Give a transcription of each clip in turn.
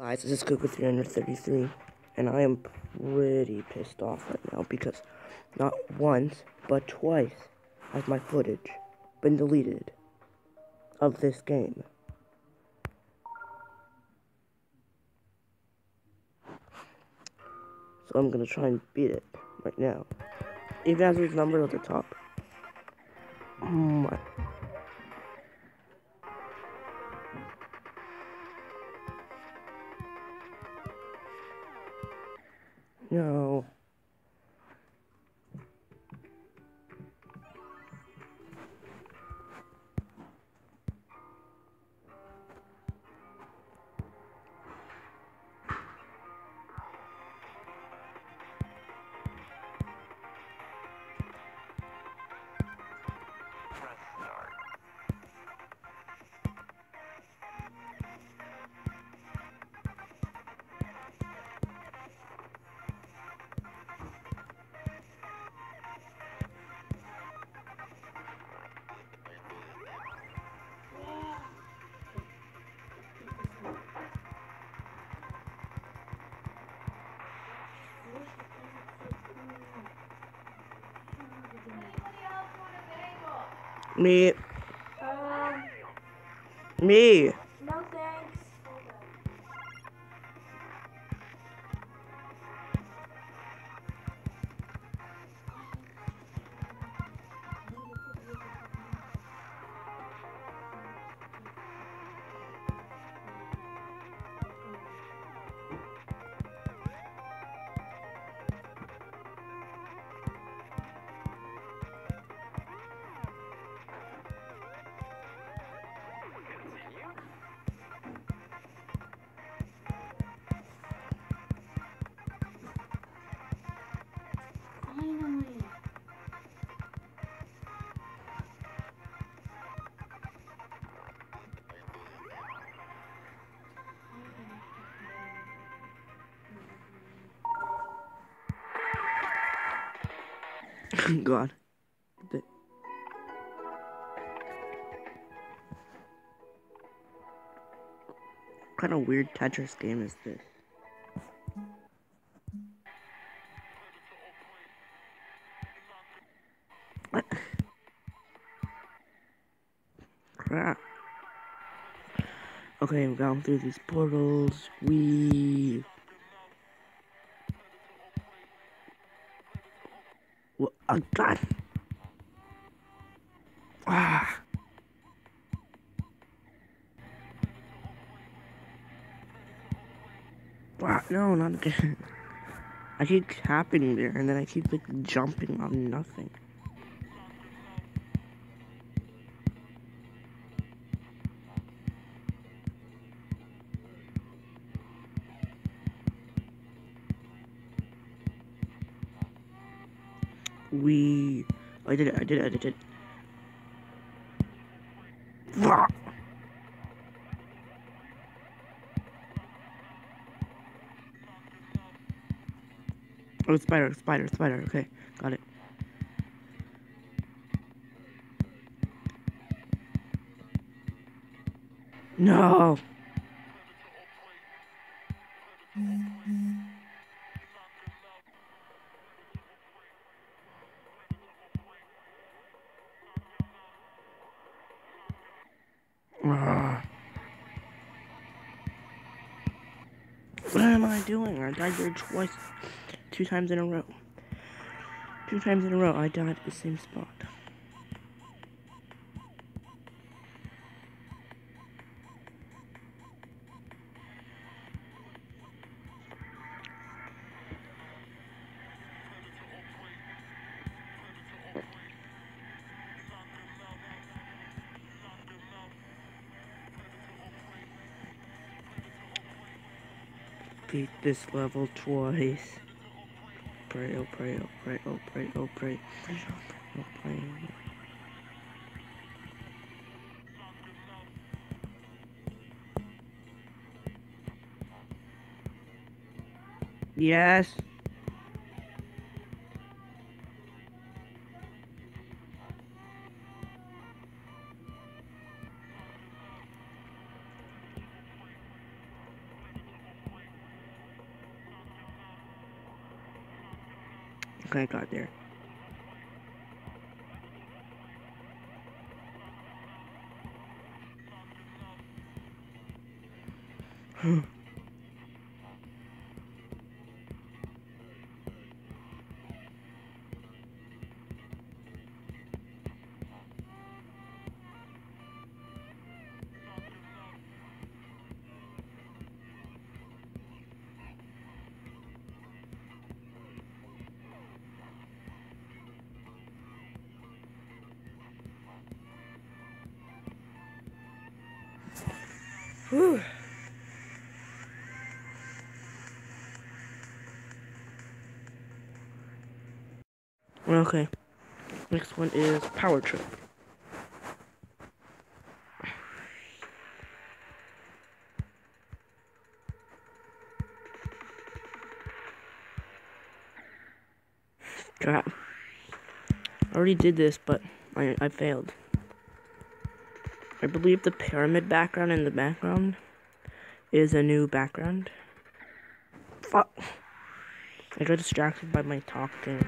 Guys, this is CooCoo 333, and I am pretty pissed off right now because not once, but twice has my footage been deleted of this game. So I'm gonna try and beat it right now. Even as these numbers at the top. Oh my. No. Me. Um, Me. God. The- What kind of weird Tetris game is this? What? Crap. Okay, I'm going through these portals. We. Oh, God. Ah. Ah, no, not again. I keep tapping there and then I keep like jumping on nothing. We. I did it, I did it, I did it. Ah. Oh, spider, spider, spider. Okay, got it. No. Am I doing? I died there twice, two times in a row. Two times in a row, I died at the same spot. Beat this level twice. Pray, oh pray, oh pray, oh pray, oh pray. Oh pray. Yes. I got there. Whew. Okay. Next one is Power Trip. Crap. I already did this, but I, I failed. I believe the pyramid background in the background is a new background. Fuck. I got distracted by my talking.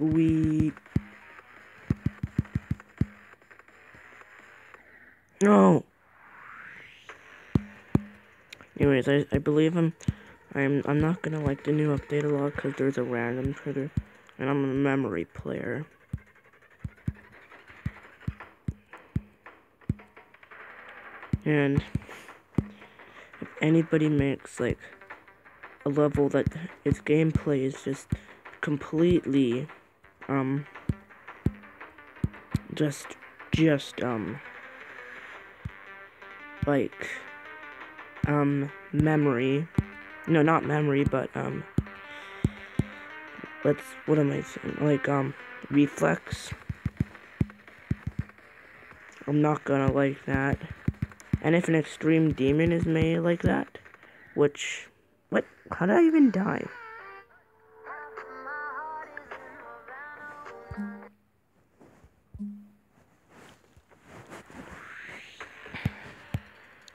We. No. Anyways, I, I believe I'm I'm I'm not gonna like the new update a lot because there's a random trigger and I'm a memory player. And if anybody makes like a level that its gameplay is just completely um just just um like um memory no not memory but um let's what am I saying? Like um reflex. I'm not gonna like that. And if an extreme demon is made like that, which what how did I even die?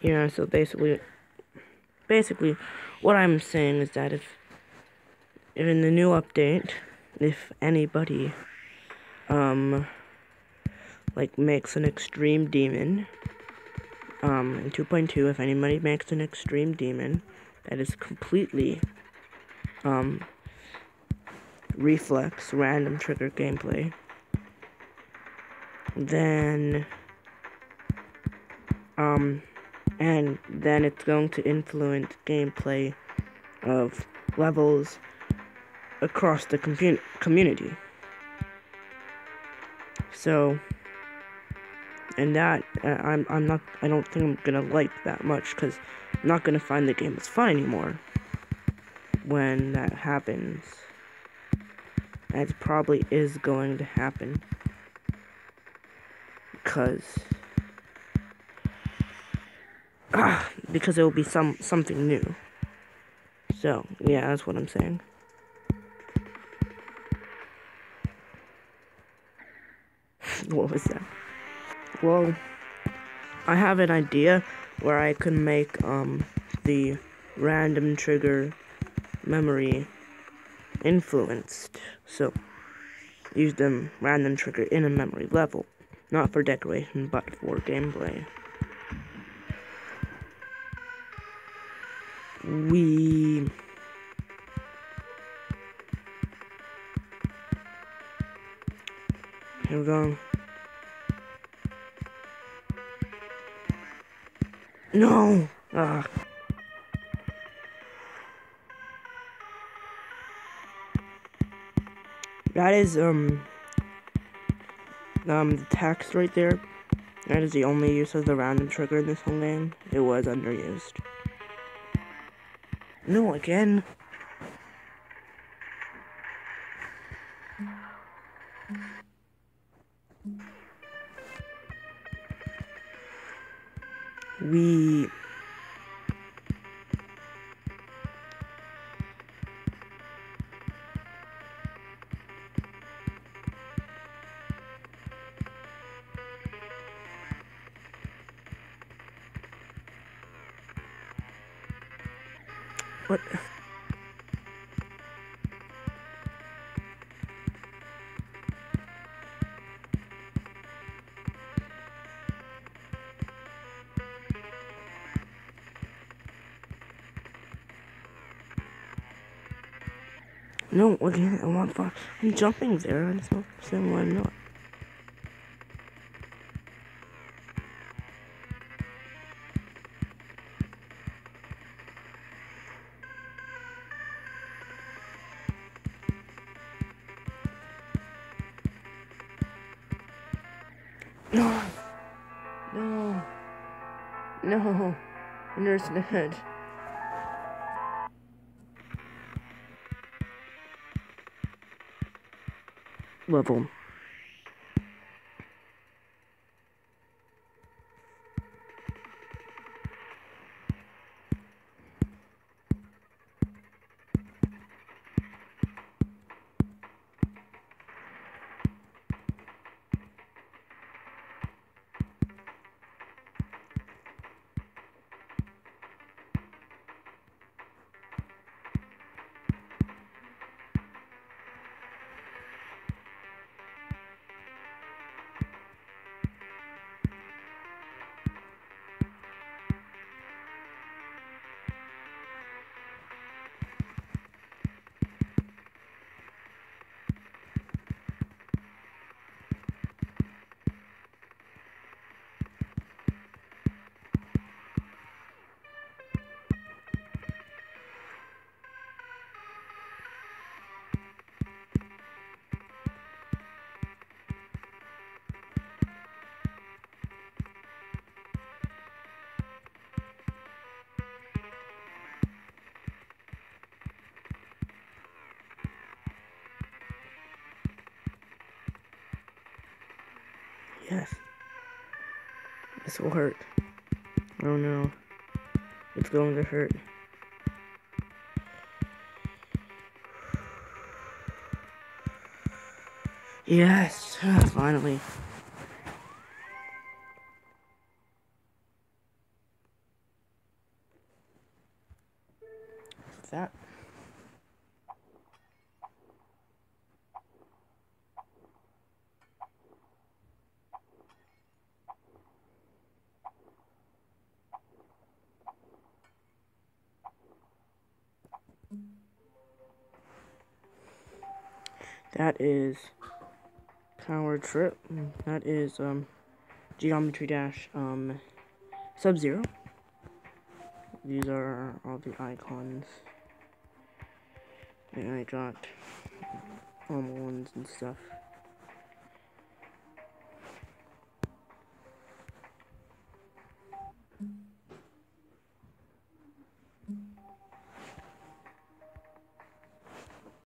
Yeah, so basically basically what I'm saying is that if in the new update, if anybody, um, like makes an extreme demon, um, in 2.2, if anybody makes an extreme demon that is completely, um, reflex, random trigger gameplay, then, um, and then it's going to influence gameplay of levels across the com community. So, and that uh, I'm I'm not I don't think I'm gonna like that much because I'm not gonna find the game as fun anymore when that happens. That probably is going to happen because ah, because it will be some something new. So yeah, that's what I'm saying. What was that? Well, I have an idea where I can make um the random trigger memory influenced. So use the random trigger in a memory level, not for decoration but for gameplay. We Here we go. No! Ah. That is, um, um, the text right there. That is the only use of the random trigger in this whole game. It was underused. No, again. We What? No, again, I want far. I'm jumping there. I just don't understand why I'm not. No! No! No! Nurse Level. Yes. This will hurt. Oh no. It's going to hurt. Yes, ah, finally. That. That is Power Trip. That is um Geometry Dash um Sub Zero. These are all the icons. And I got normal ones and stuff.